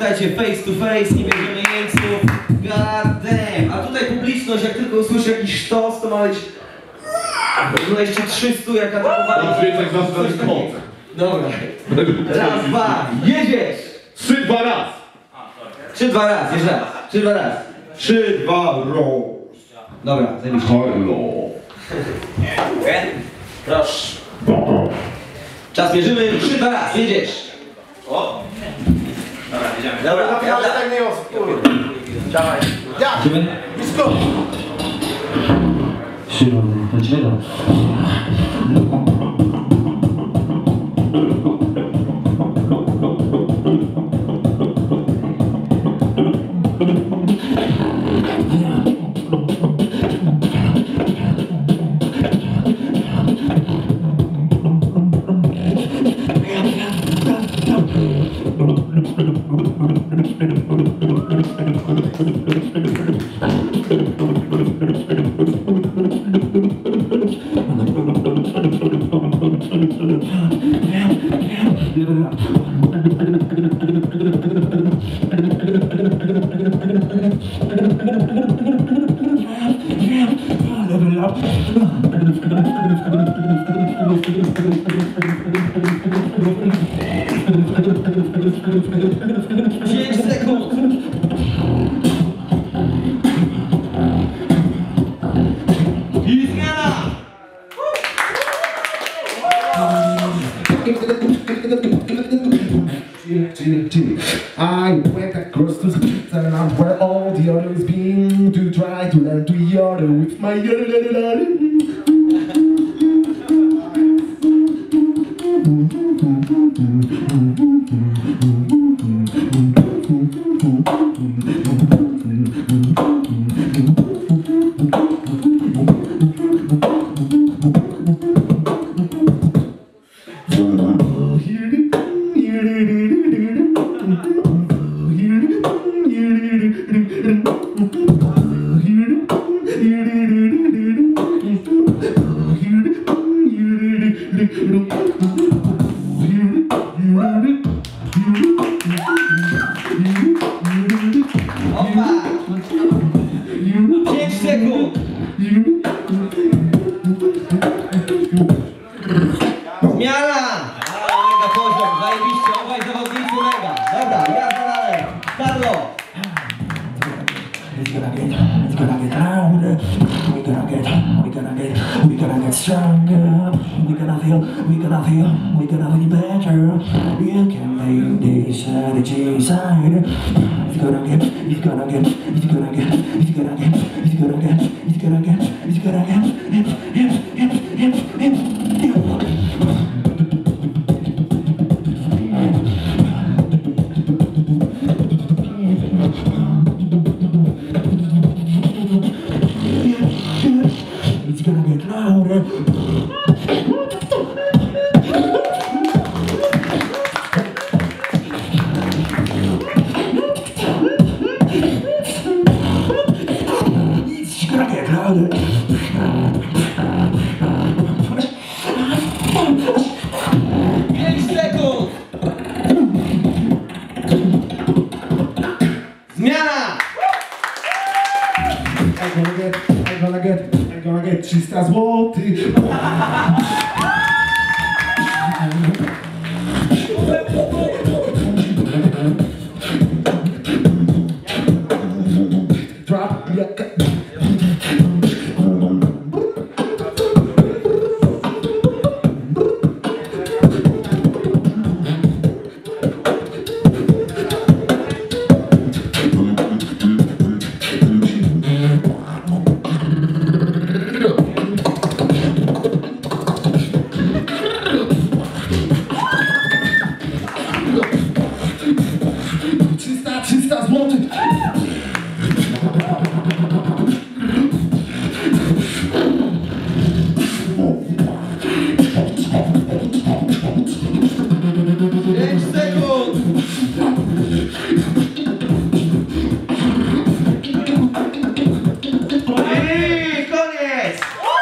Pamiętajcie, face to face, nie bierzemy jeńców. God damn. A tutaj publiczność, jak tylko usłyszy jakiś sztos, to ma być... No jeszcze 300 jak atakowali. Zawsze Coś ten takiego. koncert. Dobra. Raz, dwa, jedziesz! Trzy, dwa, raz. Trzy, dwa raz, jeszcze raz. Trzy, dwa raz. Trzy, dwa, ro. Dobra, zajebiście. Hello. Proszę. Czas mierzymy, trzy, dwa raz, jedziesz. Dobra, Naprawdę jazda. tak nie osób. Dawaj. Ja, Idziemy? blisko. przyrodny dźwięk. Thank Pięć I went across the street and I'm where all the others been to try to learn to yodel with my yodel. Pięć sekund. Zmiana! Mega poziom, zajebiście, obaj zawodnicy mega. Dobra, jazda dalej. Carlo! It's gonna get, it's gonna get louder. We gonna get, we gonna get, we gonna get stronger. We gonna feel, we gonna feel, we gonna feel better. You can make this strategy side. It's gonna get, it's gonna get, it's gonna get, it's gonna get, it's gonna get, it's gonna get, it's gonna get, hip, hip, hip, stare. Nic się prawie grane. Zmiana! gonna che ci sta walking. Koniec!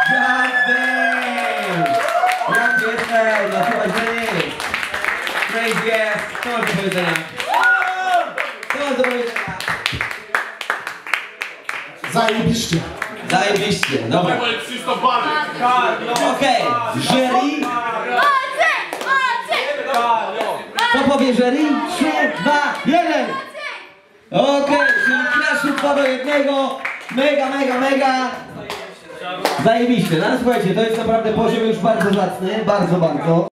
God damn! To powiedzenia. To powiedzenia. Zajebiście. Zajebiście, dobra. Dawaj, ale Krzysztof Barek. Jury co powie jury? 3, 2, 1! Okej, czyli Kraszów 2 do 1. Mega, mega, mega. Zajebiście. No słuchajcie, to jest naprawdę poziom już bardzo zacny, bardzo, bardzo.